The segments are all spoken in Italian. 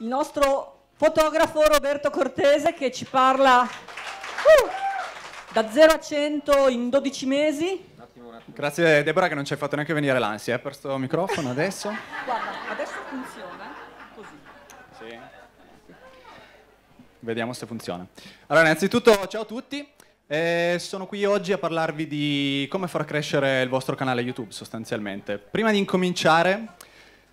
il nostro fotografo Roberto Cortese che ci parla uh, da 0 a 100 in 12 mesi. Grazie Deborah che non ci hai fatto neanche venire l'ansia eh, per questo microfono adesso. Guarda, adesso funziona così. Sì. Vediamo se funziona. Allora, innanzitutto ciao a tutti. Eh, sono qui oggi a parlarvi di come far crescere il vostro canale YouTube sostanzialmente. Prima di incominciare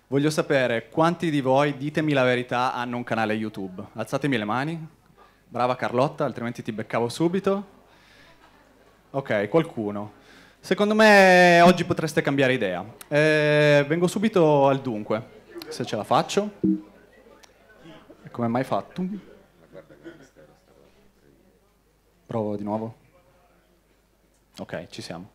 voglio sapere quanti di voi, ditemi la verità, hanno un canale YouTube. Alzatemi le mani. Brava Carlotta, altrimenti ti beccavo subito. Ok, qualcuno. Secondo me oggi potreste cambiare idea. Eh, vengo subito al dunque, se ce la faccio. Come mai fatto? Provo di nuovo. Ok, ci siamo.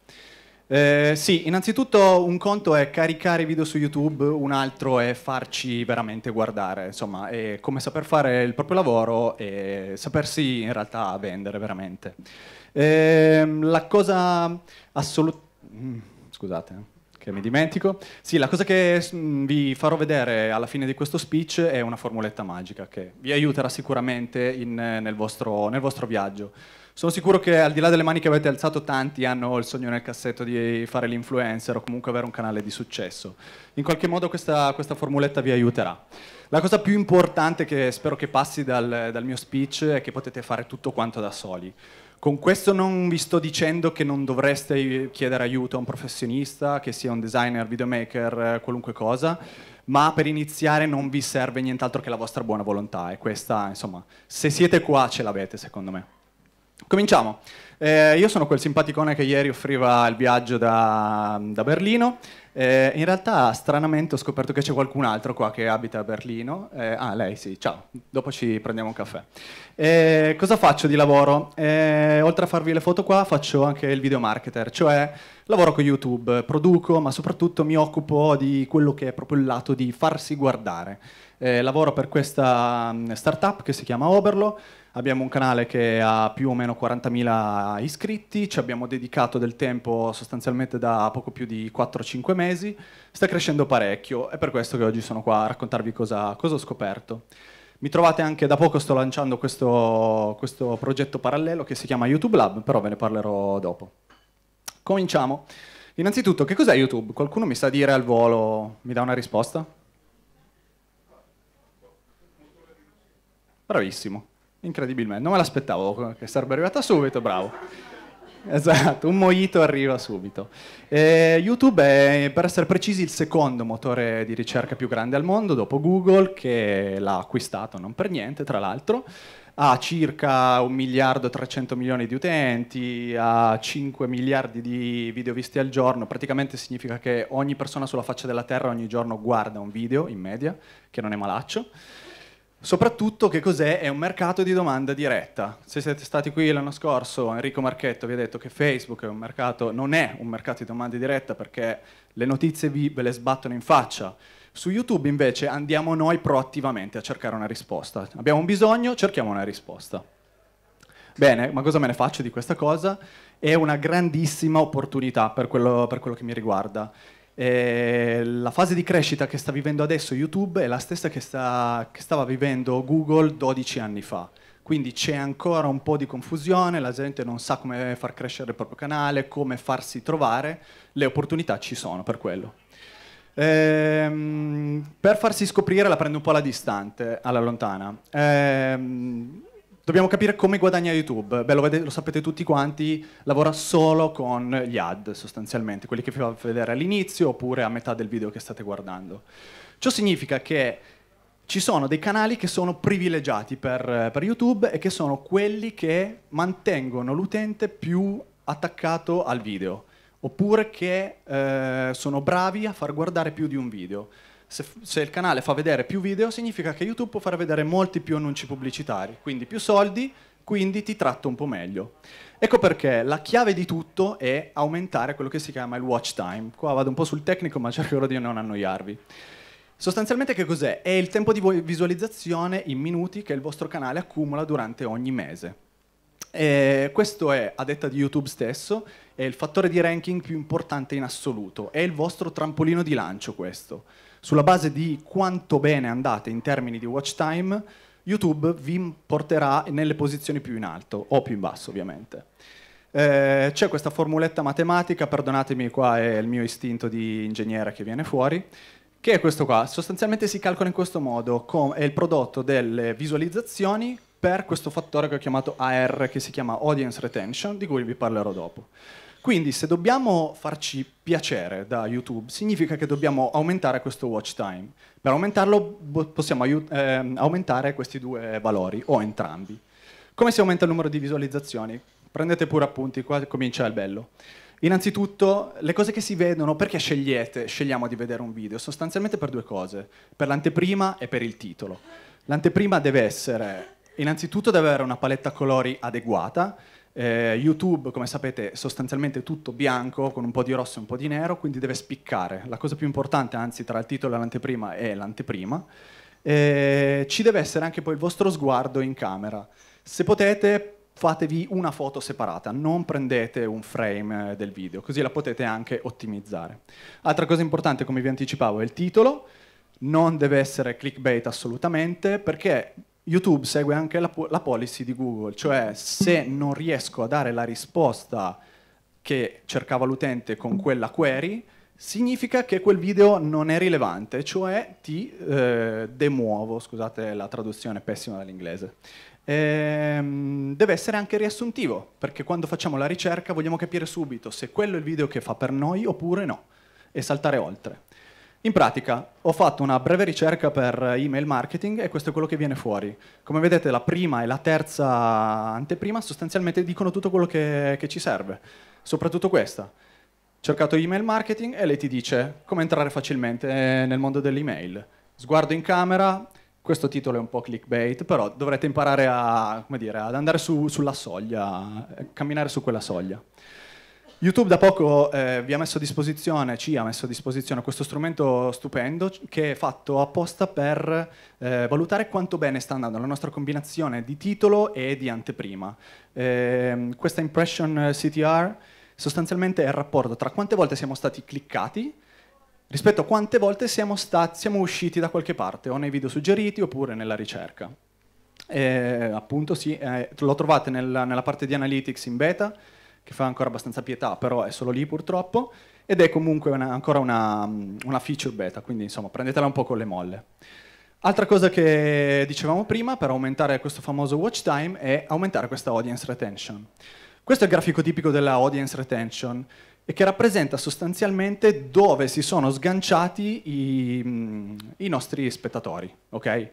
Eh, sì, innanzitutto un conto è caricare video su YouTube, un altro è farci veramente guardare, insomma, è come saper fare il proprio lavoro e sapersi in realtà vendere veramente. Eh, la cosa assolutamente... Mm, scusate, che mi dimentico. Sì, la cosa che mm, vi farò vedere alla fine di questo speech è una formuletta magica che vi aiuterà sicuramente in, nel, vostro, nel vostro viaggio. Sono sicuro che al di là delle mani che avete alzato, tanti hanno il sogno nel cassetto di fare l'influencer o comunque avere un canale di successo. In qualche modo questa, questa formuletta vi aiuterà. La cosa più importante che spero che passi dal, dal mio speech è che potete fare tutto quanto da soli. Con questo non vi sto dicendo che non dovreste chiedere aiuto a un professionista, che sia un designer, videomaker, qualunque cosa, ma per iniziare non vi serve nient'altro che la vostra buona volontà e questa, insomma, se siete qua ce l'avete secondo me. Cominciamo. Eh, io sono quel simpaticone che ieri offriva il viaggio da, da Berlino. Eh, in realtà, stranamente, ho scoperto che c'è qualcun altro qua che abita a Berlino. Eh, ah, lei sì, ciao. Dopo ci prendiamo un caffè. Eh, cosa faccio di lavoro? Eh, oltre a farvi le foto qua, faccio anche il video marketer, cioè lavoro con YouTube, produco, ma soprattutto mi occupo di quello che è proprio il lato di farsi guardare. Eh, lavoro per questa mm, startup che si chiama Oberlo Abbiamo un canale che ha più o meno 40.000 iscritti, ci abbiamo dedicato del tempo sostanzialmente da poco più di 4-5 mesi, sta crescendo parecchio, è per questo che oggi sono qua a raccontarvi cosa, cosa ho scoperto. Mi trovate anche, da poco sto lanciando questo, questo progetto parallelo che si chiama YouTube Lab, però ve ne parlerò dopo. Cominciamo. Innanzitutto, che cos'è YouTube? Qualcuno mi sa dire al volo, mi dà una risposta? Bravissimo. Incredibilmente, non me l'aspettavo che sarebbe arrivata subito, bravo. Esatto, un mojito arriva subito. Eh, YouTube è, per essere precisi, il secondo motore di ricerca più grande al mondo, dopo Google, che l'ha acquistato non per niente, tra l'altro. Ha circa 1 miliardo e 300 milioni di utenti, ha 5 miliardi di video visti al giorno, praticamente significa che ogni persona sulla faccia della Terra ogni giorno guarda un video in media, che non è malaccio. Soprattutto che cos'è? È un mercato di domanda diretta. Se siete stati qui l'anno scorso, Enrico Marchetto vi ha detto che Facebook è mercato, non è un mercato di domanda diretta perché le notizie vi, ve le sbattono in faccia. Su YouTube invece andiamo noi proattivamente a cercare una risposta. Abbiamo un bisogno, cerchiamo una risposta. Bene, ma cosa me ne faccio di questa cosa? È una grandissima opportunità per quello, per quello che mi riguarda eh, la fase di crescita che sta vivendo adesso YouTube è la stessa che, sta, che stava vivendo Google 12 anni fa. Quindi c'è ancora un po' di confusione, la gente non sa come far crescere il proprio canale, come farsi trovare, le opportunità ci sono per quello. Ehm, per farsi scoprire la prendo un po' alla distante, alla lontana. Ehm, dobbiamo capire come guadagna YouTube. Beh, lo, vedete, lo, sapete tutti quanti, lavora solo con gli ad sostanzialmente, quelli che vi fa vedere all'inizio oppure a metà del video che state guardando. Ciò significa che ci sono dei canali che sono privilegiati per, per YouTube e che sono quelli che mantengono l'utente più attaccato al video, oppure che eh, sono bravi a far guardare più di un video se, se, il canale fa vedere più video, significa che YouTube può fare vedere molti più annunci pubblicitari, quindi più soldi, quindi ti tratto un po' meglio. Ecco perché la chiave di tutto è aumentare quello che si chiama il watch time. Qua vado un po' sul tecnico, ma cercherò di non annoiarvi. Sostanzialmente che cos'è? È il tempo di visualizzazione in minuti che il vostro canale accumula durante ogni mese. E questo è, a detta di YouTube stesso, il fattore di ranking più importante in assoluto. È il vostro trampolino di lancio questo. Sulla base di quanto bene andate in termini di watch time, YouTube vi porterà nelle posizioni più in alto o più in basso ovviamente. Eh, c'è questa formuletta matematica, perdonatemi qua è il mio istinto di ingegnere che viene fuori, che è questo qua. Sostanzialmente si calcola in questo modo, è il prodotto delle visualizzazioni per questo fattore che ho chiamato AR, che si chiama Audience Retention, di cui vi parlerò dopo. Quindi se dobbiamo farci piacere da YouTube, significa che dobbiamo aumentare questo watch time. Per aumentarlo possiamo eh, aumentare questi due valori, o entrambi. Come si aumenta il numero di visualizzazioni? Prendete pure appunti, qua comincia il bello. Innanzitutto, le cose che si vedono, perché scegliete, scegliamo di vedere un video? Sostanzialmente per due cose, per l'anteprima e per il titolo. L'anteprima deve essere, innanzitutto deve avere una paletta colori adeguata, eh, YouTube, come sapete, è sostanzialmente tutto bianco con un po' di rosso e un po' di nero, quindi deve spiccare. La cosa più importante, anzi, tra il titolo e l'anteprima è l'anteprima. Eh, ci deve essere anche poi il vostro sguardo in camera. Se potete, fatevi una foto separata, non prendete un frame eh, del video, così la potete anche ottimizzare. Altra cosa importante, come vi anticipavo, è il titolo. Non deve essere clickbait assolutamente, perché YouTube segue anche la, la, policy di Google, cioè se non riesco a dare la risposta che cercava l'utente con quella query, significa che quel video non è rilevante, cioè ti eh, demuovo, scusate la traduzione pessima dall'inglese. Ehm, deve essere anche riassuntivo, perché quando facciamo la ricerca vogliamo capire subito se quello è il video che fa per noi oppure no, e saltare oltre. In pratica ho fatto una breve ricerca per email marketing e questo è quello che viene fuori. Come vedete la prima e la terza anteprima sostanzialmente dicono tutto quello che, che ci serve, soprattutto questa. Cercato email marketing e lei ti dice come entrare facilmente nel mondo dell'email. Sguardo in camera, questo titolo è un po' clickbait, però dovrete imparare a, dire, ad andare su, sulla soglia, a camminare su quella soglia. YouTube da poco eh, vi ha messo a disposizione, ci ha messo a disposizione questo strumento stupendo che è fatto apposta per eh, valutare quanto bene sta andando la nostra combinazione di titolo e di anteprima. Eh, questa impression CTR sostanzialmente è il rapporto tra quante volte siamo stati cliccati rispetto a quante volte siamo, siamo usciti da qualche parte, o nei video suggeriti oppure nella ricerca. E, appunto sì, eh, lo trovate nel, nella parte di Analytics in beta, che fa ancora abbastanza pietà, però è solo lì purtroppo, ed è comunque una, ancora una, una, feature beta, quindi insomma prendetela un po' con le molle. Altra cosa che dicevamo prima, per aumentare questo famoso watch time, è aumentare questa audience retention. Questo è il grafico tipico della audience retention e che rappresenta sostanzialmente dove si sono sganciati i, i nostri spettatori. Okay?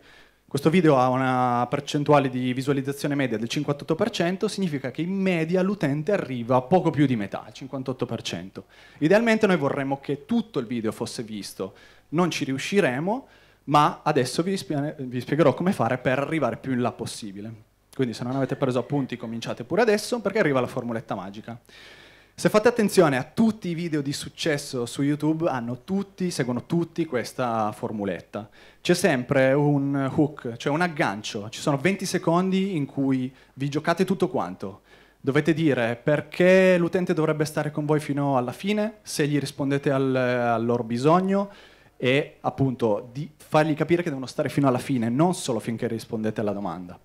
Questo video ha una percentuale di visualizzazione media del 58%, significa che in media l'utente arriva a poco più di metà, il 58%. Idealmente noi vorremmo che tutto il video fosse visto, non ci riusciremo, ma adesso vi, vi spiegherò come fare per arrivare più in là possibile. Quindi se non avete preso appunti cominciate pure adesso perché arriva la formuletta magica. Se fate attenzione a tutti i video di successo su YouTube, tutti, seguono tutti questa formuletta. C'è sempre un hook, cioè un aggancio. Ci sono 20 secondi in cui vi giocate tutto quanto. Dovete dire perché l'utente dovrebbe stare con voi fino alla fine, se gli rispondete al, al loro bisogno e appunto di fargli capire che devono stare fino alla fine, non solo finché rispondete alla domanda.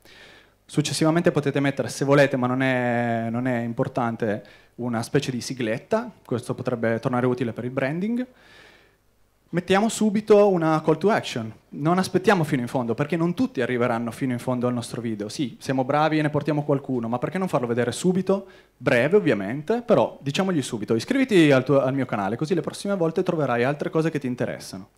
Successivamente potete mettere, se volete, ma non è, non è importante, una specie di sigletta, questo potrebbe tornare utile per il branding. Mettiamo subito una call to action, non aspettiamo fino in fondo, perché non tutti arriveranno fino in fondo al nostro video. Sì, siamo bravi e ne portiamo qualcuno, ma perché non farlo vedere subito? Breve ovviamente, però diciamogli subito, iscriviti al, tuo, al mio canale, così le prossime volte troverai altre cose che ti interessano.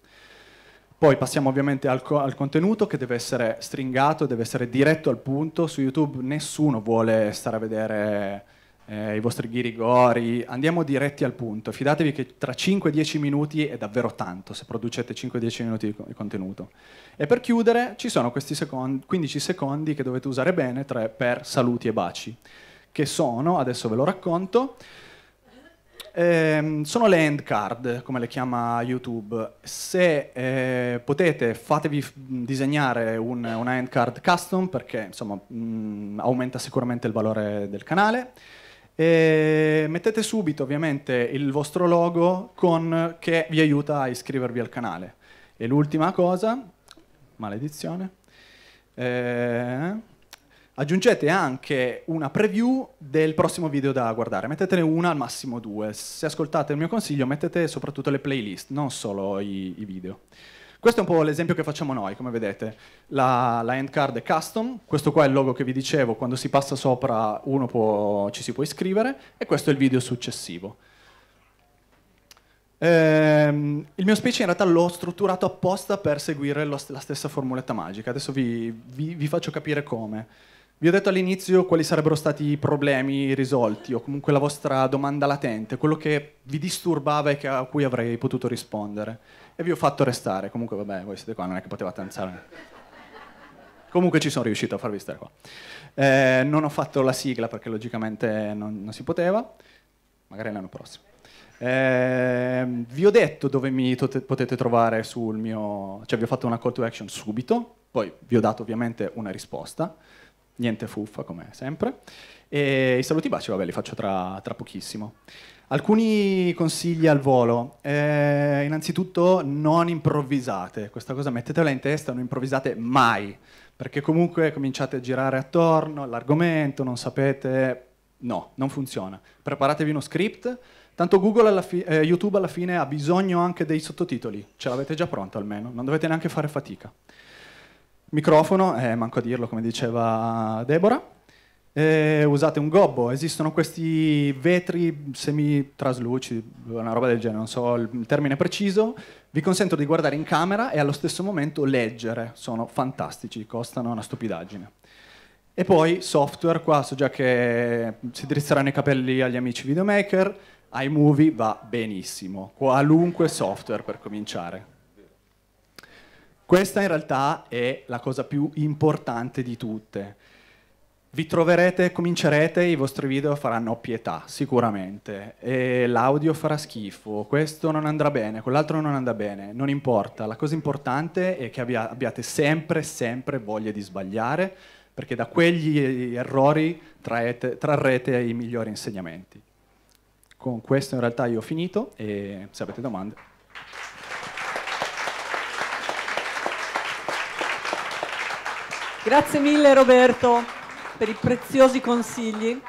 Poi passiamo ovviamente al, co- al, contenuto che deve essere stringato, deve essere diretto al punto. Su YouTube nessuno vuole stare a vedere eh, i vostri ghirigori, andiamo diretti al punto. Fidatevi che tra 5 e 10 minuti è davvero tanto se producete 5-10 minuti di, contenuto. E per chiudere ci sono questi secondi, 15 secondi che dovete usare bene per saluti e baci, che sono, adesso ve lo racconto, ehm, sono le end card, come le chiama YouTube. Se eh, potete, fatevi disegnare un- una end card custom perché insomma mh, aumenta sicuramente il valore del canale. E mettete subito ovviamente il vostro logo con, che vi aiuta a iscrivervi al canale. E l'ultima cosa, maledizione, eh, aggiungete anche una preview del prossimo video da guardare. Mettetene una, al massimo due. Se ascoltate il mio consiglio, mettete soprattutto le playlist, non solo i, i video. Questo è un po' l'esempio che facciamo noi, come vedete. La, la end card è custom, questo qua è il logo che vi dicevo, quando si passa sopra uno può, ci si può iscrivere, e questo è il video successivo. Ehm, il mio speech in realtà l'ho strutturato apposta per seguire lo la stessa formuletta magica. Adesso vi, vi- vi faccio capire come. Vi ho detto all'inizio quali sarebbero stati i problemi risolti o comunque la vostra domanda latente, quello che vi disturbava e a cui avrei potuto rispondere. E vi ho fatto restare. Comunque, vabbè, voi siete qua, non è che potevate alzare. Comunque ci sono riuscito a farvi stare qua. Eh, non ho fatto la sigla perché logicamente non, non si poteva, magari l'anno prossimo. Eh, vi ho detto dove mi potete trovare sul mio... cioè vi ho fatto una call to action subito, poi vi ho dato ovviamente una risposta, niente fuffa come sempre, e i saluti baci vabbè li faccio tra, tra pochissimo. Alcuni consigli al volo. Eh, innanzitutto non improvvisate, questa cosa mettetela in testa, non improvvisate mai, perché comunque cominciate a girare attorno all'argomento, non sapete... No, non funziona. Preparatevi uno script, tanto Google alla fi- eh, YouTube alla fine ha bisogno anche dei sottotitoli, ce l'avete già pronto almeno, non dovete neanche fare fatica. Microfono, eh, manco a dirlo come diceva Deborah. Eh, usate un gobbo, esistono questi vetri semi-traslucidi, una roba del genere, non so il termine preciso, vi consentono di guardare in camera e allo stesso momento leggere, sono fantastici, costano una stupidaggine. E poi software, qua so già che si drizzeranno i capelli agli amici videomaker, iMovie va benissimo, qualunque software per cominciare. Questa in realtà è la cosa più importante di tutte. Vi troverete, comincerete, i vostri video faranno pietà, sicuramente. L'audio farà schifo, questo non andrà bene, quell'altro non andrà bene, non importa. La cosa importante è che abbia- abbiate sempre, sempre voglia di sbagliare, perché da quegli errori traete- trarrete i migliori insegnamenti. Con questo in realtà io ho finito e se avete domande. Grazie mille Roberto per i preziosi consigli.